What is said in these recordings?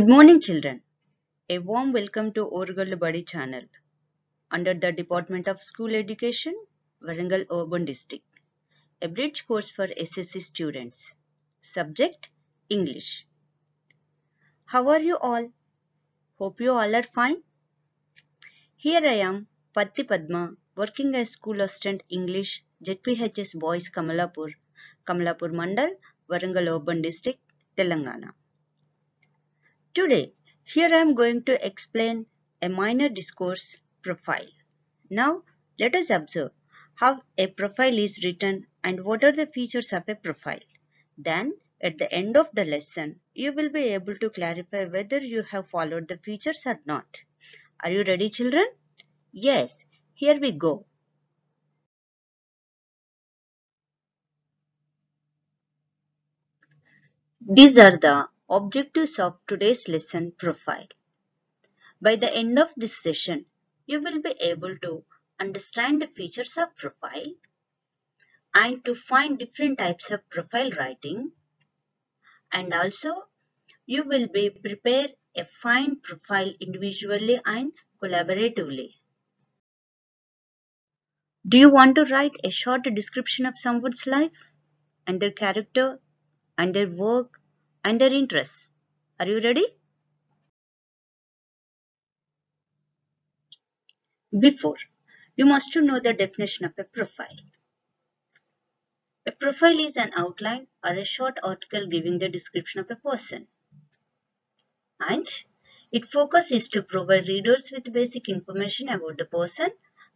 Good morning children. A warm welcome to Orugallu Badi channel under the Department of School Education, Warangal Urban District. A bridge course for SSC students. Subject English. How are you all? Hope you all are fine. Here I am, Pathi Padma, working as school assistant English ZPHS Boys Kamalapur, Kamalapur Mandal, Warangal Urban District, Telangana. Today, here I am going to explain a minor discourse profile. Now, let us observe how a profile is written and what are the features of a profile. Then, at the end of the lesson, you will be able to clarify whether you have followed the features or not. Are you ready children? Yes, here we go. These are the objectives of today's lesson profile. By the end of this session, you will be able to understand the features of profile and to find different types of profile writing and also you will be prepare a fine profile individually and collaboratively. Do you want to write a short description of someone's life and their character and their work and their interests? Are you ready? Before, you must to know the definition of a profile. A profile is an outline or a short article giving the description of a person. And its focus is to provide readers with basic information about the person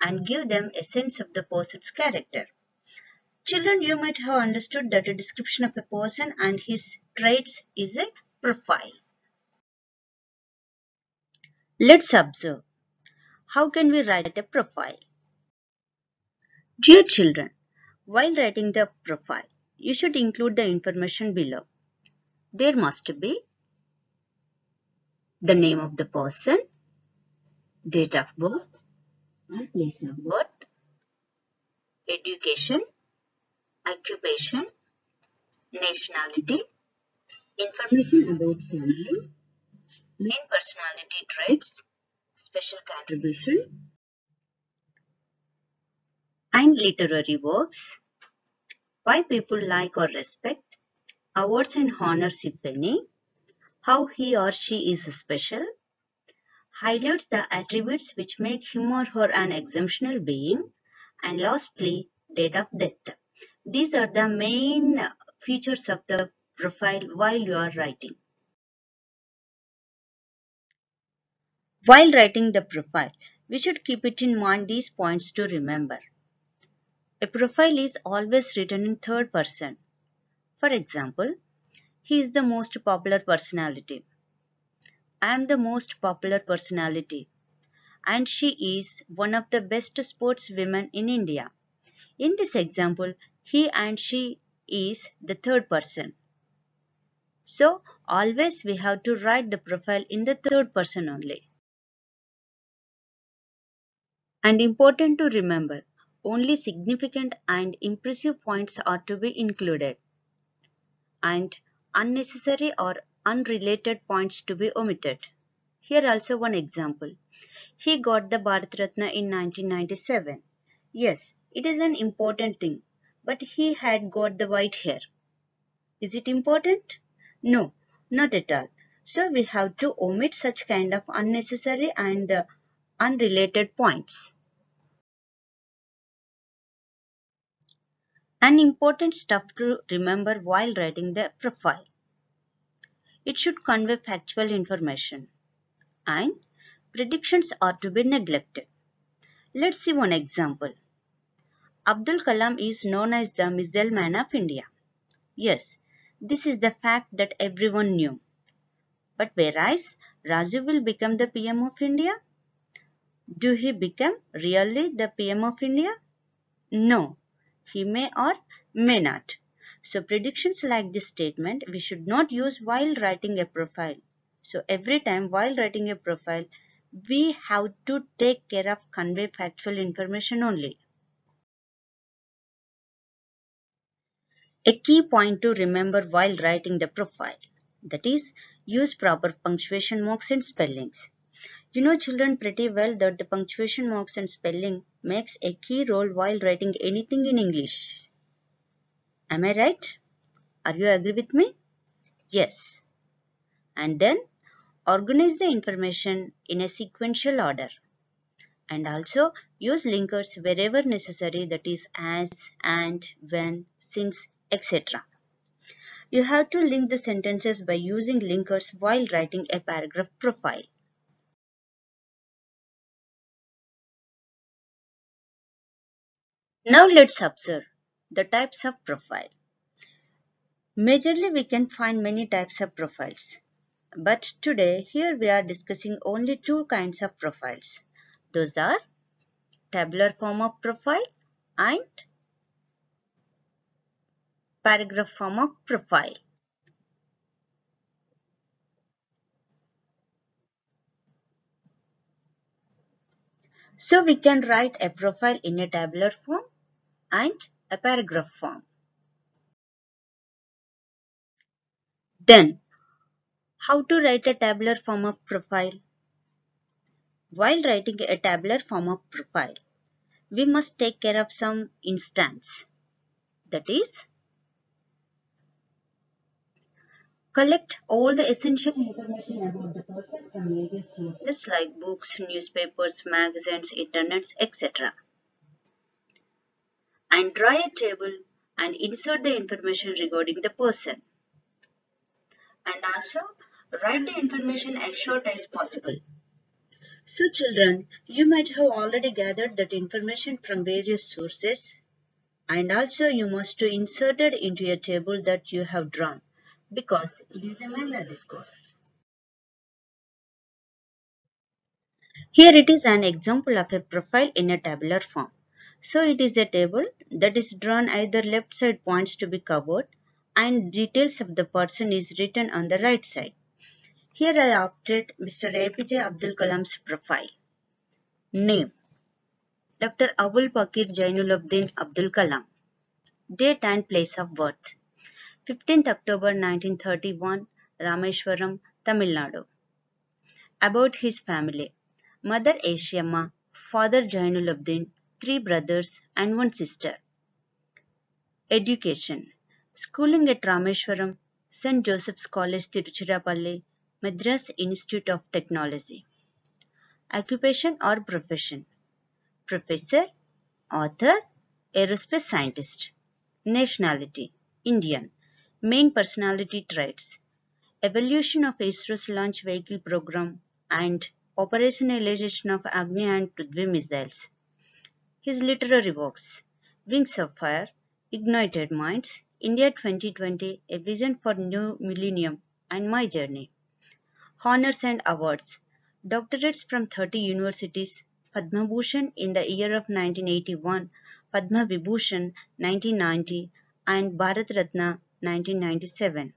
and give them a sense of the person's character. Children, you might have understood that a description of a person and his traits is a profile. Let's observe. How can we write a profile? Dear children, while writing the profile, you should include the information below. There must be the name of the person, date of birth and place of birth, education, occupation, nationality, information about family, main personality traits, special contribution, and literary works, why people like or respect, awards and honors if any, how he or she is special, highlights the attributes which make him or her an exceptional being, and lastly, date of death. These are the main features of the profile while you are writing. While writing the profile, we should keep it in mind these points to remember. A profile is always written in third person. For example, he is the most popular personality. I am the most popular personality and she is one of the best sportswomen in India. In this example, he and she is the third person. So, always we have to write the profile in the third person only. And important to remember, only significant and impressive points are to be included. And unnecessary or unrelated points to be omitted. Here also one example. He got the Bharat Ratna in 1997. Yes, it is an important thing, but he had got the white hair. Is it important? No, not at all. So we have to omit such kind of unnecessary and uh, unrelated points. An important stuff to remember while writing the profile. It should convey factual information and predictions are to be neglected. Let's see one example. Abdul Kalam is known as the missile man of India. Yes, this is the fact that everyone knew. But whereas Raju will become the PM of India, do he become really the PM of India? No, he may or may not. So predictions like this statement we should not use while writing a profile. So every time while writing a profile, we have to take care of convey factual information only. A key point to remember while writing the profile. That is, use proper punctuation marks and spellings. You know children pretty well that the punctuation marks and spelling makes a key role while writing anything in English. Am I right? Are you agree with me? Yes. And then organize the information in a sequential order. And also use linkers wherever necessary that is as, and, when, since, etc. You have to link the sentences by using linkers while writing a paragraph profile. Now let's observe the types of profile. Majorly we can find many types of profiles. But today here we are discussing only two kinds of profiles. Those are tabular form of profile and paragraph form of profile. So we can write a profile in a tabular form and a paragraph form. Then, how to write a tabular form of profile? While writing a tabular form of profile, we must take care of some instance. That is, collect all the essential information about the person from various sources like books, newspapers, magazines, internets, etc. And draw a table and insert the information regarding the person and also write the information as short as possible. So children, you might have already gathered that information from various sources and also you must insert it into a table that you have drawn because it is a minor discourse. Here it is an example of a profile in a tabular form. So it is a table that is drawn either left side points to be covered and details of the person is written on the right side. Here I opted Mr. APJ Abdul Kalam's profile. Name Dr. Abul Pakir Jainuluddin Abdul Kalam. Date and place of birth 15th October 1931, Rameshwaram, Tamil Nadu. About his family Mother Asiamma, Father Jainuluddin, three brothers and one sister. Education Schooling at Rameshwaram, St. Joseph's College, Tiruchirappalli, Madras Institute of Technology. Occupation or profession Professor, author, aerospace scientist. Nationality Indian. Main personality traits Evolution of ISRO's launch vehicle program and operationalization of Agni and Prithvi missiles. His literary works Wings of Fire, Ignited Minds, India 2020, A Vision for New Millennium and My Journey. Honors and Awards Doctorates from 30 universities, Padma Bhushan in the year of 1981, Padma Vibhushan 1990 and Bharat Ratna 1997.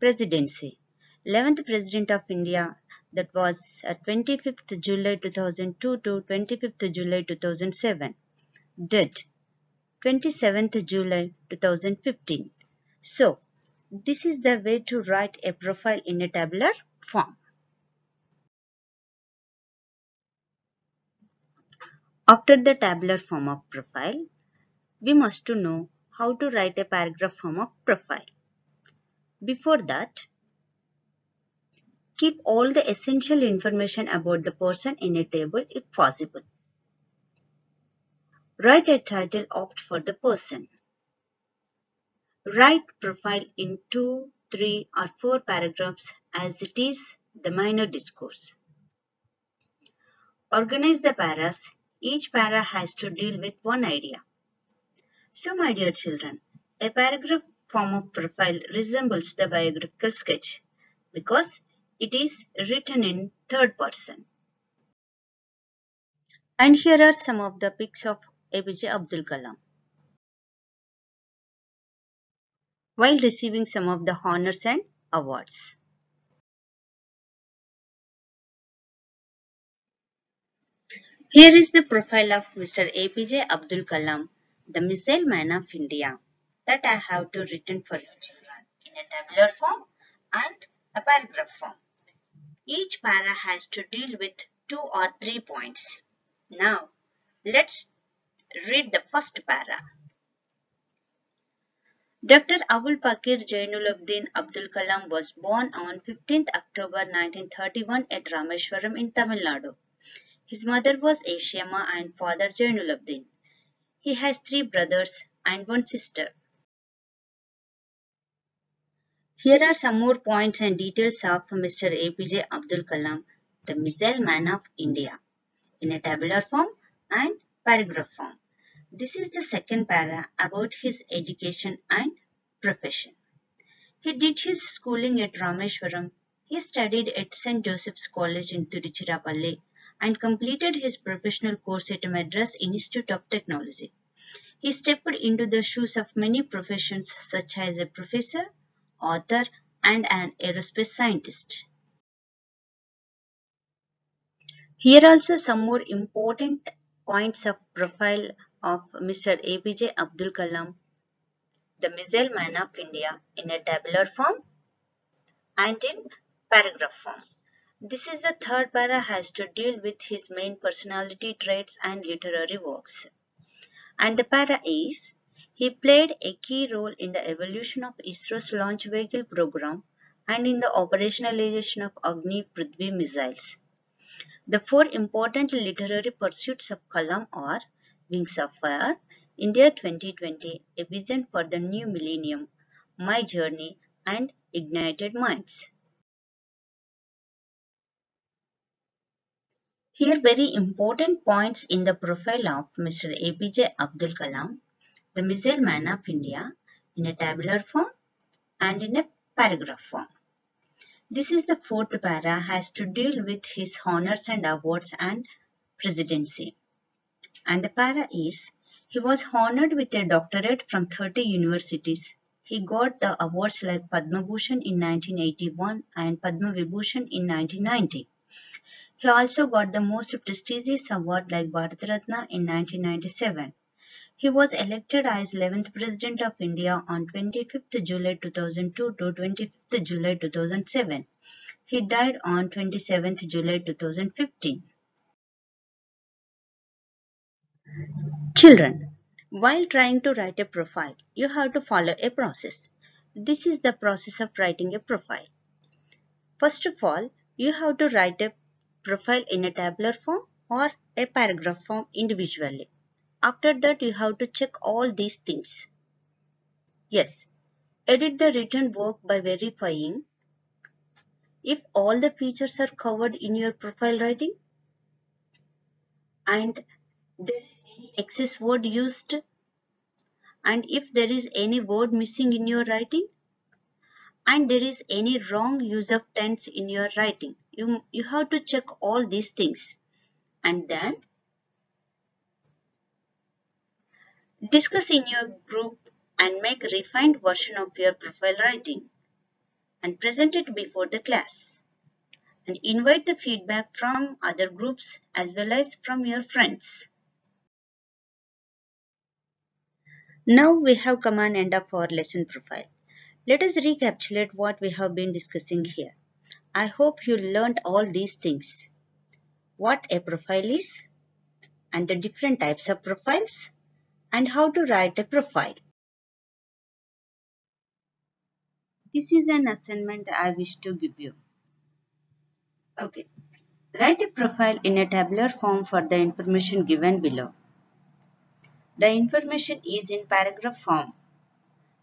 Presidency 11th President of India that was uh, 25th July 2002 to 25th July 2007. Dead 27th July 2015. So, this is the way to write a profile in a tabular form. After the tabular form of profile, we must to know how to write a paragraph form of profile. Before that, keep all the essential information about the person in a table if possible. Write a title opt for the person. Write profile in two, three or four paragraphs as it is the minor discourse. Organize the paras. Each para has to deal with one idea. So my dear children, a paragraph form of profile resembles the biographical sketch because it is written in third person. And here are some of the pics of APJ Abdul Kalam. While receiving some of the honors and awards. Here is the profile of Mr. APJ Abdul Kalam, the missile man of India, that I have to written for you children in a tabular form and a paragraph form. Each para has to deal with two or three points. Now, let's read the first para. Dr. Abul Pakir Jainuluddin Abdul Kalam was born on 15th October 1931 at Rameshwaram in Tamil Nadu. His mother was Asiamma and father Jainuluddin. He has three brothers and one sister. Here are some more points and details of Mr. APJ Abdul Kalam, the missile man of India, in a tabular form and paragraph form. This is the second para about his education and profession. He did his schooling at Rameshwaram. He studied at St. Joseph's College in Tiruchirappalli and completed his professional course at Madras Institute of Technology. He stepped into the shoes of many professions such as a professor, author, and an aerospace scientist. Here also some more important points of profile of Mr. APJ Abdul Kalam, the missile man of India in a tabular form and in paragraph form. This is the third para has to deal with his main personality traits and literary works. And the para is he played a key role in the evolution of ISRO's launch vehicle program and in the operationalization of Agni Prithvi missiles. The four important literary pursuits of Kalam are Wings of Fire, India 2020, A Vision for the New Millennium, My Journey, and Ignited Minds. Here very important points in the profile of Mr. APJ Abdul Kalam the missile man of India in a tabular form and in a paragraph form. This is the fourth para has to deal with his honors and awards and presidency. And the para is he was honored with a doctorate from 30 universities. He got the awards like Padma Bhushan in 1981 and Padma Vibhushan in 1990. He also got the most prestigious award like Bharat Ratna in 1997. He was elected as 11th President of India on 25th July 2002 to 25th July 2007. He died on 27th July 2015. Children, while trying to write a profile, you have to follow a process. This is the process of writing a profile. First of all, you have to write a profile in a tabular form or a paragraph form individually. After that, you have to check all these things. Yes, edit the written work by verifying if all the features are covered in your profile writing and there is any excess word used and if there is any word missing in your writing and there is any wrong use of tense in your writing. You, you have to check all these things and then Discuss in your group and make a refined version of your profile writing and present it before the class. And invite the feedback from other groups as well as from your friends. Now we have come an end of our lesson profile. Let us recapitulate what we have been discussing here. I hope you learned all these things. What a profile is and the different types of profiles and how to write a profile. This is an assignment I wish to give you. Okay. Write a profile in a tabular form for the information given below. The information is in paragraph form,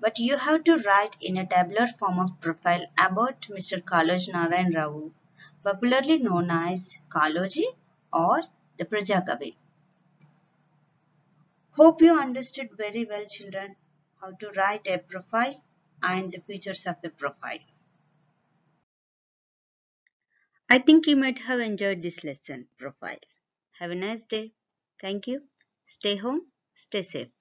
but you have to write in a tabular form of profile about Mr. Kaloji Narayan Rao, popularly known as Kaloji or the Prajakavi. Hope you understood very well children how to write a profile and the features of a profile. I think you might have enjoyed this lesson profile. Have a nice day. Thank you. Stay home. Stay safe.